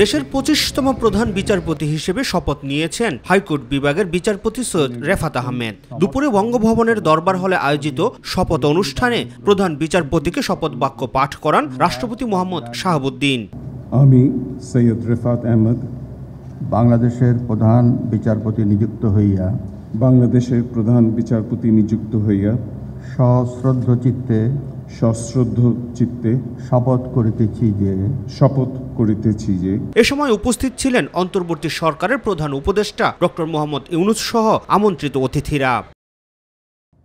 দেশের পঁচিশতম প্রধান বিচারপতি হিসেবে শপথ নিয়েছেন হাইকোর্ট বিভাগের বিচারপতি সৈয়দ রেফাত আহমেদ। দুপুরে বঙ্গভবনের দরবার হলে আয়োজিত শপথ অনুষ্ঠানে প্রধান বিচারপতিকে শপথ বাক্য পাঠ করান রাষ্ট্রপতি মোহাম্মদ শাহাবুদ্দিন। আমি সৈয়দ রেফাত আহমদ বাংলাদেশের প্রধান বিচারপতি নিযুক্ত হইয়া বাংলাদেশের প্রধান বিচারপতি নিযুক্ত হইয়া সশ্রদ্ধ চিত্তে সশ্রদ্ধ চিত্তে শপথ করিতেছি যে শপথ করিতেছি যে। এ সময় উপস্থিত ছিলেন অন্তর্বর্তী সরকারের প্রধান উপদেষ্টা ডক্টর মোহাম্মদ ইউনুস সহ আমন্ত্রিত অতিথিরা।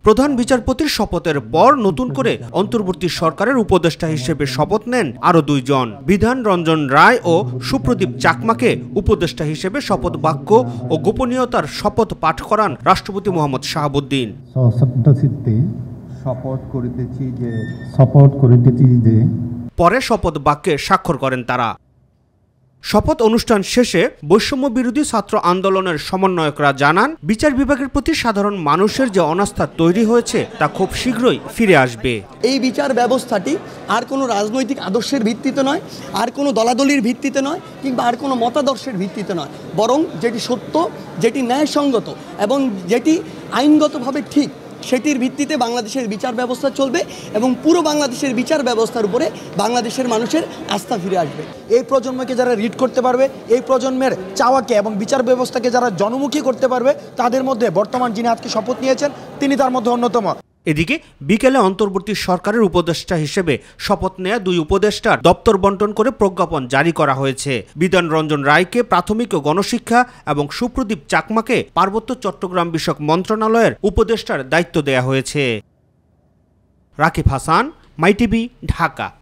প্রধান বিচারপতির শপথের পর নতুন করে অন্তর্বর্তী সরকারের উপদেষ্টা হিসেবে শপথ নেন আরও দুইজন। বিধান রঞ্জন রায় ও সুপ্রদীপ চাকমাকে উপদেষ্টা হিসেবে শপথ বাক্য ও গোপনীয়তার শপথ পাঠ করান রাষ্ট্রপতি মোহাম্মদ শাহাবুদ্দিন। শপথ করিতেছি যে শপথ করিতেছি যে। পরে শপথ বাক্যে স্বাক্ষর করেন তারা। শপথ অনুষ্ঠান শেষে বৈষম্য বিরোধী ছাত্র আন্দোলনের সমন্বয়করা জানান বিচার বিভাগের প্রতি সাধারণ মানুষের যে অনাস্থা তৈরি হয়েছে তা খুব শীঘ্রই ফিরে আসবে। এই বিচার ব্যবস্থাটি আর কোনো রাজনৈতিক আদর্শের ভিত্তিতে নয় আর কোনো দলাদলির ভিত্তিতে নয় কিংবা আর কোনো মতাদর্শের ভিত্তিতে নয়। বরং যেটি সত্য যেটি ন্যায়সঙ্গত এবং যেটি আইনগতভাবে ঠিক সেটির ভিত্তিতে বাংলাদেশের বিচার ব্যবস্থা চলবে এবং পুরো বাংলাদেশের বিচার ব্যবস্থার উপরে বাংলাদেশের মানুষের আস্থা ফিরে আসবে। এই প্রজন্মকে যারা রিড করতে পারবে, এই প্রজন্মের চাওয়াকে এবং বিচার ব্যবস্থাকে যারা জনমুখী করতে পারবে, তাদের মধ্যে বর্তমান যিনি আজকে শপথ নিয়েছেন, তিনি তার মধ্যে অন্যতম। এদিকে বিকেলে অন্তর্বর্তী সরকারের উপদেষ্টা হিসেবে শপথ নেয়া দুই উপদেষ্টার দপ্তর বন্টন করে প্রজ্ঞাপন জারি করা হয়েছে। বিধান রঞ্জন রায়কে প্রাথমিক ও গণশিক্ষা এবং সুপ্রদীপ চাকমাকে পার্বত্য চট্টগ্রাম বিষয়ক মন্ত্রণালয়ের উপদেষ্টার দায়িত্ব দেয়া হয়েছে। Rakib Hasan My TV Dhaka.